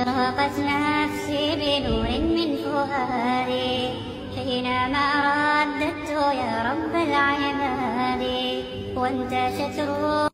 اشرقت نفسي بنور من فؤادي حينما رددت يا رب العباد وانتشت روحي